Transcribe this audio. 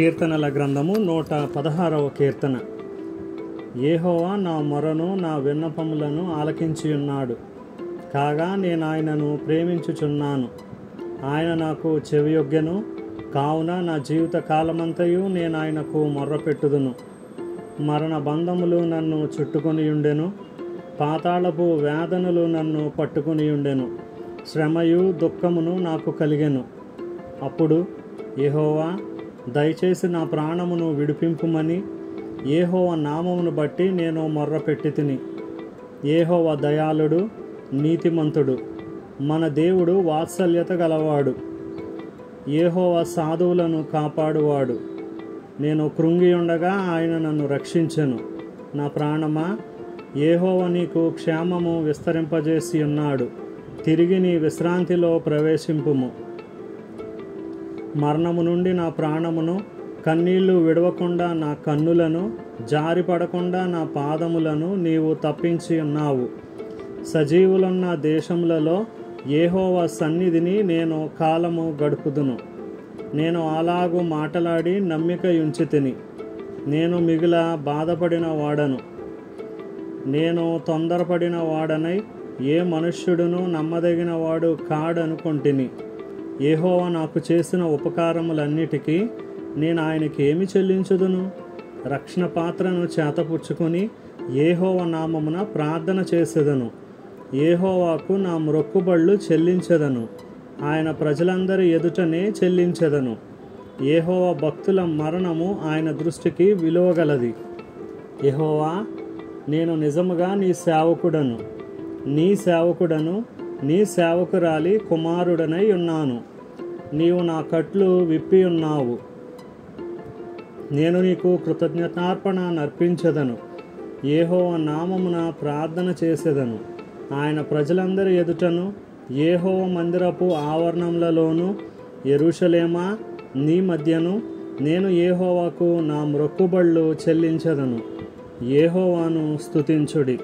కీర్తనల గ్రంథము నూట పదహారవ కీర్తన. ఏహోవా నా మొరను నా విన్నపములను ఆలకించి ఉన్నాడు. కాగా నేను ఆయనను ప్రేమించుచున్నాను. ఆయన నాకు చెవియొగ్గెను. కావున నా జీవిత కాలమంతయు నేను ఆయనకు మొర్రపెట్టుదును. మరణ బంధములు నన్ను చుట్టుకొని ఉండెను. పాతాళపు వేదనలు నన్ను పట్టుకొని ఉండెను. శ్రమయు దుఃఖమును నాకు కలిగెను. అప్పుడు ఏహోవా దయచేసి నా ప్రాణమును విడిపింపుమని ఏహోవ నామమును బట్టి నేను మొర్రపెట్టి తిని ఏహోవ దయాళుడు నీతిమంతుడు మన దేవుడు వాత్సల్యత గలవాడు. ఏహోవ సాధువులను కాపాడువాడు. నేను కృంగి ఉండగా ఆయన నన్ను రక్షించెను. నా ప్రాణమా? ఏహోవ నీకు క్షేమము విస్తరింపజేసి ఉన్నాడు తిరిగి నీ విశ్రాంతిలో ప్రవేశింపుము. మరణము నుండి నా ప్రాణమును కన్నీళ్ళు విడవకుండా నా కన్నులను జారిపడకుండా నా పాదములను నీవు తప్పించి ఉన్నావు. సజీవులున్న దేశములలో ఏహోవ సన్నిధిని నేను కాలము గడుపుదును. నేను అలాగూ మాటలాడి నమ్మిక ఉంచి తిని నేను మిగిల బాధపడిన వాడను. నేను తొందరపడిన వాడనై ఏ మనుష్యుడును నమ్మదగిన వాడు కాడనుకొంటిని. ఏహోవా నాకు చేసిన ఉపకారములన్నిటికీ నేను ఆయనకి ఏమి చెల్లించుదును? రక్షణ పాత్రను చేతపుచ్చుకొని ఏహోవ నామమున ప్రార్థన చేసేదను. ఏహోవాకు నా మ్రొక్కుబళ్ళు చెల్లించెదను. ఆయన ప్రజలందరి ఎదుటనే చెల్లించెదను. ఏహోవ భక్తుల మరణము ఆయన దృష్టికి విలువగలది. యెహోవా నేను నిజముగా నీ సేవకుడను. నీ సేవకుడను నీ సేవకురాలి కుమారుడనై ఉన్నాను. నీవు నా కట్లు విప్పి ఉన్నావు. నేను నీకు కృతజ్ఞతార్పణ నర్పించదను ఏహో నామమున ప్రార్థన చేసేదను. ఆయన ప్రజలందరి ఎదుటను ఏహో మందిరపు ఆవరణములలోను ఎరుషలేమా నీ మధ్యను నేను ఏహోవాకు నా మ్రొక్కుబళ్ళు చెల్లించదను. ఏహోవాను స్తుతించుడి.